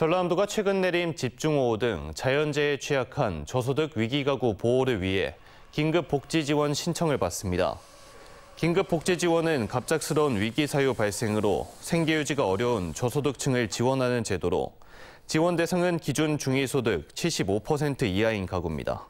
전라남도가 최근 내린 집중호우 등 자연재해에 취약한 저소득 위기가구 보호를 위해 긴급 복지 지원 신청을 받습니다. 긴급 복지 지원은 갑작스러운 위기 사유 발생으로 생계 유지가 어려운 저소득층을 지원하는 제도로 지원 대상은 기준 중위소득 75% 이하인 가구입니다.